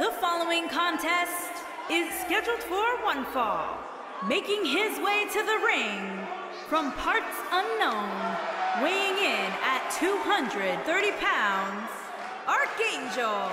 The following contest is scheduled for one fall. Making his way to the ring from parts unknown, weighing in at 230 pounds, Archangel.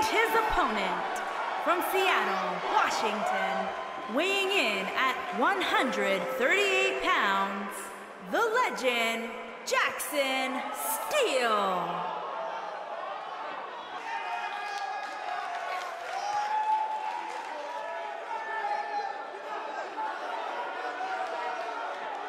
his opponent from Seattle, Washington, weighing in at 138 pounds, the legend, Jackson Steel.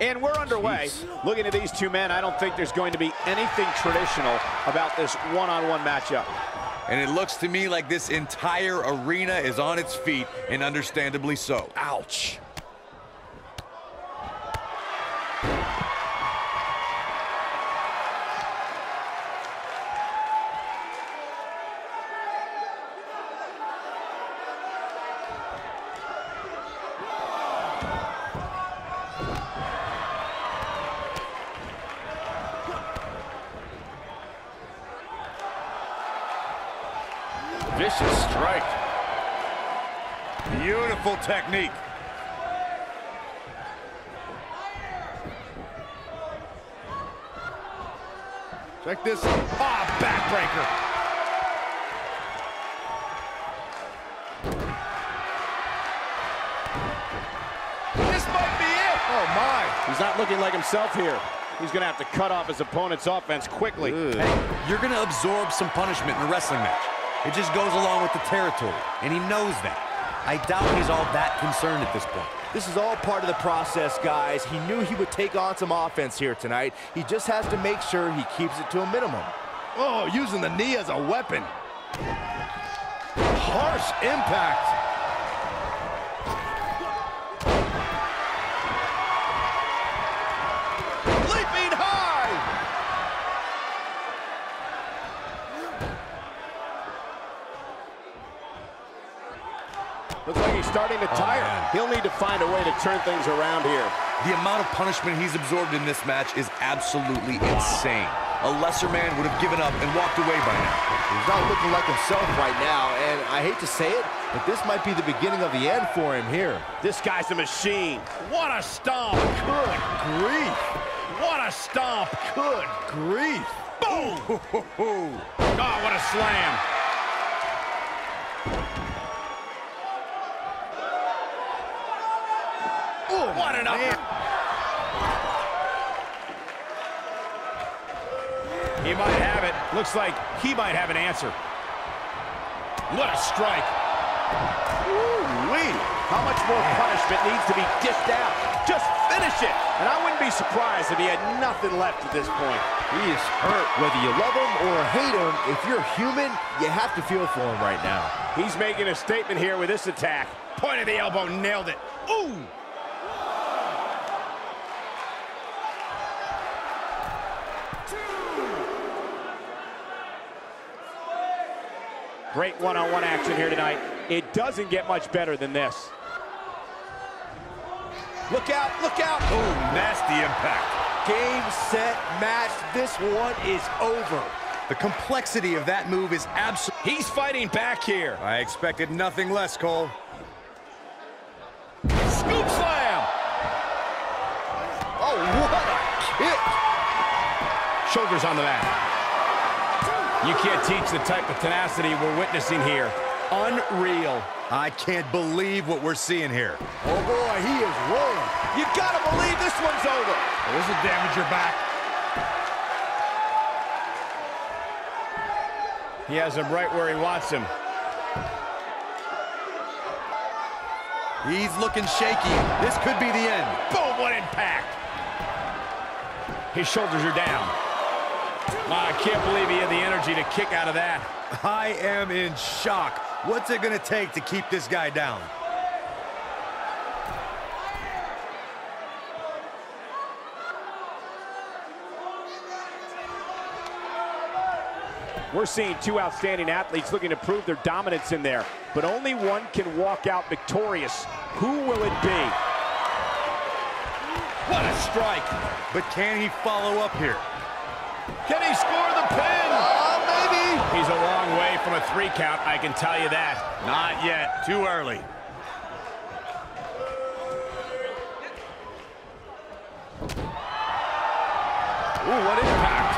And we're underway. Jeez. Looking at these two men, I don't think there's going to be anything traditional about this one-on-one -on -one matchup. And it looks to me like this entire arena is on its feet, and understandably so. Ouch. Vicious strike. Beautiful technique. Check this. Ah, backbreaker. This might be it. Oh, my. He's not looking like himself here. He's going to have to cut off his opponent's offense quickly. Hey, you're going to absorb some punishment in a wrestling match. It just goes along with the territory, and he knows that. I doubt he's all that concerned at this point. This is all part of the process, guys. He knew he would take on some offense here tonight. He just has to make sure he keeps it to a minimum. Oh, using the knee as a weapon. Harsh impact. Starting to oh, tire. man. He'll need to find a way to turn things around here. The amount of punishment he's absorbed in this match is absolutely insane. A lesser man would have given up and walked away by now. He's not looking like himself right now, and I hate to say it, but this might be the beginning of the end for him here. This guy's a machine. What a stomp! Good grief! What a stomp! Good grief! Boom! Oh, what a slam. What an upper. He might have it. Looks like he might have an answer. What a strike. Woo-wee. How much more punishment needs to be dished out? Just finish it. And I wouldn't be surprised if he had nothing left at this point. He is hurt. Whether you love him or hate him, if you're human, you have to feel for him right now. He's making a statement here with this attack. Point of the elbow, nailed it. Ooh! Great one-on-one -on -one action here tonight. It doesn't get much better than this. Look out, look out. Oh, nasty impact. Game, set, match. This one is over. The complexity of that move is absolute. He's fighting back here. I expected nothing less, Cole. Scoop slam! Oh, what a kick. Shoulders on the mat. You can't teach the type of tenacity we're witnessing here. Unreal. I can't believe what we're seeing here. Oh, boy, he is rolling. You gotta believe this one's over. This will damage your back. He has him right where he wants him. He's looking shaky. This could be the end. Boom, what impact. His shoulders are down. Ah, I can't believe he had the energy to kick out of that. I am in shock. What's it going to take to keep this guy down? We're seeing two outstanding athletes looking to prove their dominance in there, but only one can walk out victorious. Who will it be? What a strike. But can he follow up here? Can he score the pin? Uh, maybe. He's a long way from a three count, I can tell you that. Not yet. Too early. Ooh, what impact.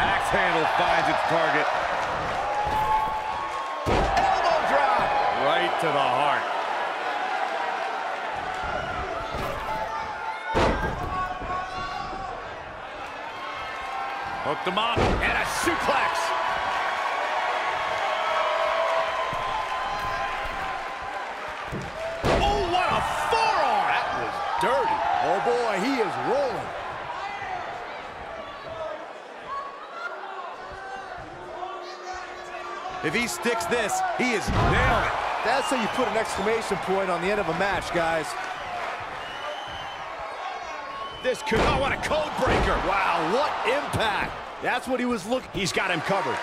Axe handle finds its target. Elbow drop. Right to the heart. Hooked him up. And a suplex. Oh, what a forearm. That was dirty. Oh, boy, he is rolling. If he sticks this, he is nailed it. That's how you put an exclamation point on the end of a match, guys. This could, oh, what a code breaker. Wow, what impact. That's what he was looking. He's got him covered.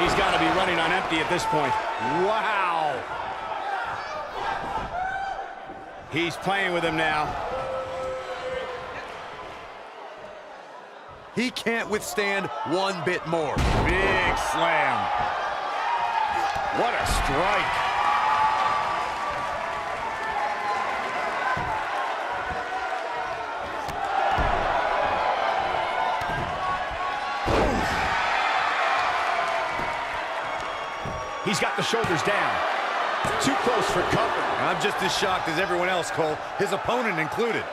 He's got to be running on empty at this point. Wow. He's playing with him now. He can't withstand one bit more. Big slam. What a strike. He's got the shoulders down. Too close for cover. I'm just as shocked as everyone else, Cole, his opponent included.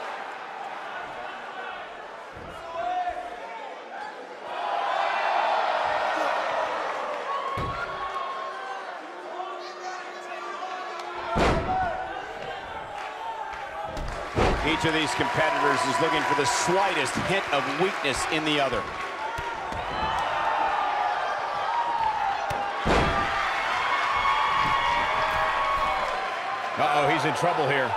Each of these competitors is looking for the slightest hint of weakness in the other. Uh-oh, he's in trouble here.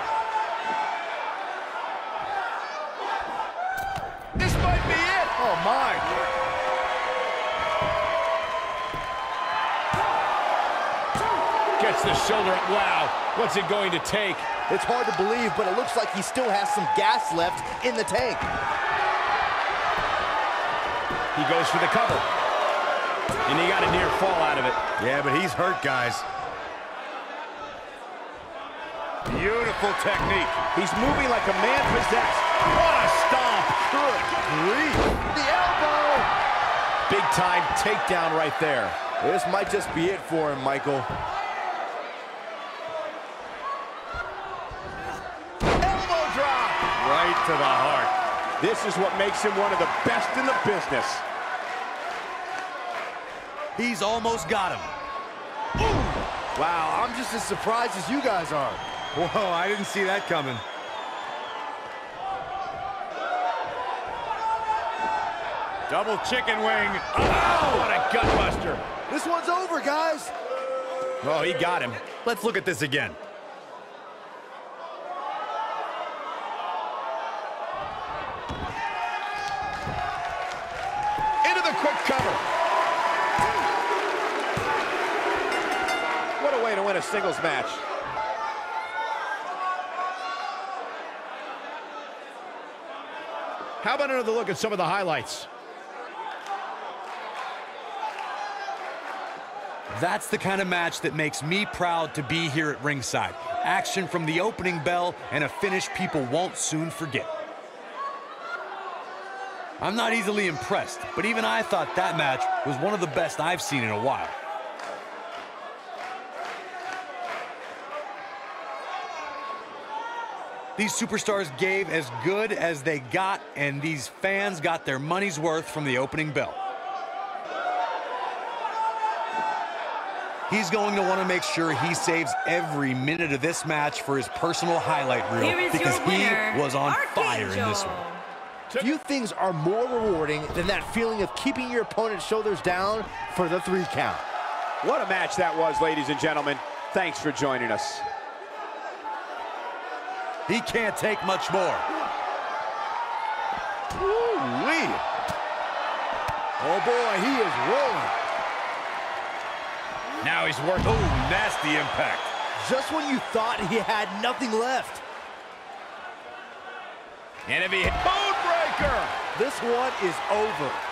This might be it. Oh, my. Gets the shoulder up. Wow. What's it going to take? It's hard to believe, but it looks like he still has some gas left in the tank. He goes for the cover. And he got a near fall out of it. Yeah, but he's hurt, guys. Beautiful technique. He's moving like a man possessed. What a stomp. Good grief. The elbow. Big time takedown right there. This might just be it for him, Michael. Elbow drop. Right to the heart. This is what makes him one of the best in the business. He's almost got him. Wow, I'm just as surprised as you guys are. Whoa, I didn't see that coming. Double chicken wing. Oh, what a gutbuster. This one's over, guys. Oh, he got him. Let's look at this again. Into the quick cover. What a way to win a singles match. How about another look at some of the highlights? That's the kind of match that makes me proud to be here at ringside. Action from the opening bell and a finish people won't soon forget. I'm not easily impressed, but even I thought that match was one of the best I've seen in a while. These superstars gave as good as they got, and these fans got their money's worth from the opening bell. He's going to want to make sure he saves every minute of this match for his personal highlight reel because winner, he was on fire in this one. Few things are more rewarding than that feeling of keeping your opponent's shoulders down for the three count. What a match that was, ladies and gentlemen. Thanks for joining us. He can't take much more. Woo-wee. Oh boy, he is rolling. Now he's working. Oh, nasty impact. Just when you thought he had nothing left. And if he... Bone breaker! This one is over.